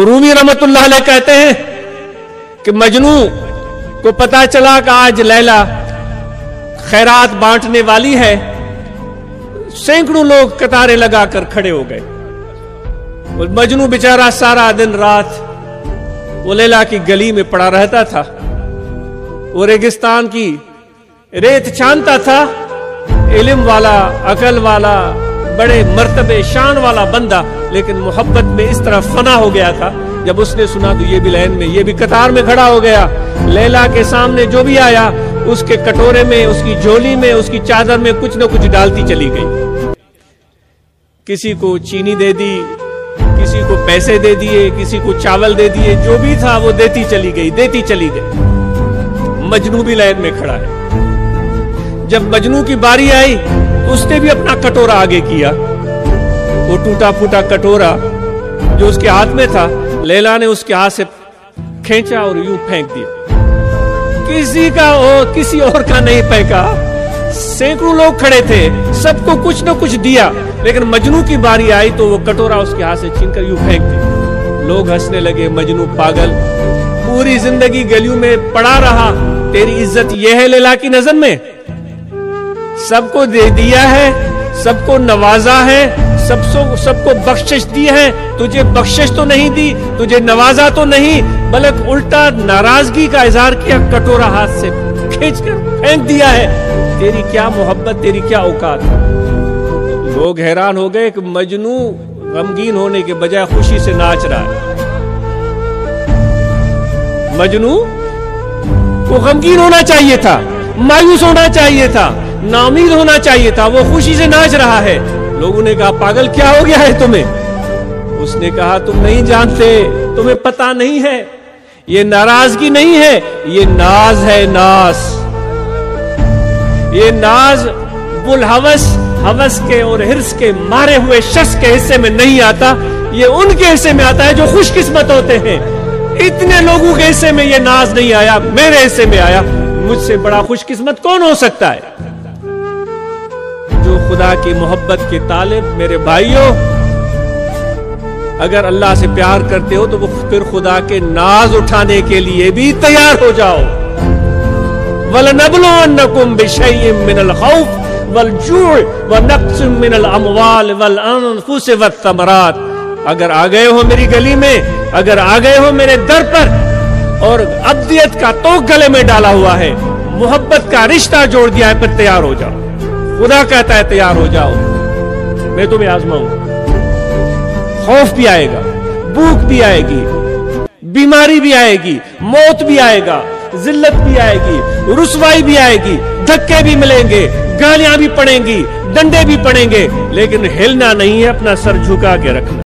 रूमी रहमतुल्लाह अलैह कहते हैं कि मजनू को पता चला कि आज लैला खैरात बांटने वाली है। सैकड़ों लोग कतारें लगाकर खड़े हो गए। और मजनू बेचारा सारा दिन रात वो लैला की गली में पड़ा रहता था। वो रेगिस्तान की रेत छानता था। इलम वाला, अकल वाला बड़े मर्तबे शान वाला बंदा, लेकिन मोहब्बत में इस तरह फना हो गया था। जब उसने सुना तो ये भी लाइन में, ये भी कतार में खड़ा हो गया। लैला के सामने जो भी आया, उसके कटोरे में, उसकी झोली में, उसकी चादर में कुछ न कुछ डालती चली गई। किसी को चीनी दे दी, किसी को पैसे दे दिए, किसी को चावल दे दिए, जो भी था वो देती चली गई, देती चली गई। मजनू भी लाइन में खड़ा है। जब मजनू की बारी आई तो उसने भी अपना कटोरा आगे किया। वो टूटा फूटा कटोरा जो उसके हाथ में था, लैला ने उसके हाथ से खींचा और यूँ फेंक दिया। किसी का और किसी और का नहीं फेंका। सैकड़ों लोग खड़े थे, सबको कुछ न कुछ दिया, लेकिन मजनू की बारी आई तो वो कटोरा उसके हाथ से छीनकर यूँ फेंक दिया। लोग हंसने लगे, मजनू पागल, पूरी ज़िंदगी गलियों में पड़ा रहा। तेरी इज़्ज़त यह है लेला की नज़र में? सबको दे दिया है, सबको नवाजा है सबको सबको बख्शिश दी है। तुझे बख्शिश तो नहीं दी, तुझे नवाजा तो नहीं, बल्कि उल्टा नाराज़गी का इजहार किया, कटोरा हाथ से खींच कर फेंक दिया है। तेरी क्या मोहब्बत, तेरी क्या औकात? लोग हैरान हो गए कि मजनू गमगीन होने के बजाय खुशी से नाच रहा है। मजनू को गमगीन होना चाहिए था, मायूस होना चाहिए था। नामीद होना चाहिए था, वो खुशी से नाच रहा है। लोगों ने कहा, पागल, क्या हो गया है तुम्हें? उसने कहा, तुम नहीं जानते, तुम्हें पता नहीं है। ये नाराज़गी नहीं है, ये नाज है नाज ये नाज बुल हवस हवस के और हिर्स के मारे हुए शख्स के हिस्से में नहीं आता। ये उनके हिस्से में आता है जो खुशकिस्मत होते हैं। इतने लोगों के हिस्से में ये नाज नहीं आया, मेरे हिस्से में आया। मुझसे बड़ा खुशकिस्मत कौन हो सकता है? जो खुदा की मोहब्बत के तालिब मेरे भाइयों, अगर अल्लाह से प्यार करते हो तो वो फिर खुदा के नाज उठाने के लिए भी तैयार हो जाओ। वल नबलोकुम बिशैइन मिनल अमवाल वल अनफुस अगर आ गए हो मेरी गली में, अगर आ गए हो मेरे दर पर, और अब्दियत का तो गले में डाला हुआ है, मोहब्बत का रिश्ता जोड़ दिया है पर तैयार हो जाओ। खुदा कहता है, तैयार हो जाओ। मैं तुम्हें आजमाऊँगा खौफ भी आएगा, भूख भी आएगी, बीमारी भी आएगी, मौत भी आएगा, जिल्लत भी आएगी, रुसवाई भी आएगी, धक्के भी मिलेंगे, गालियाँ भी पड़ेंगी, डंडे भी पड़ेंगे, लेकिन हिलना नहीं है, अपना सर झुका के रखना।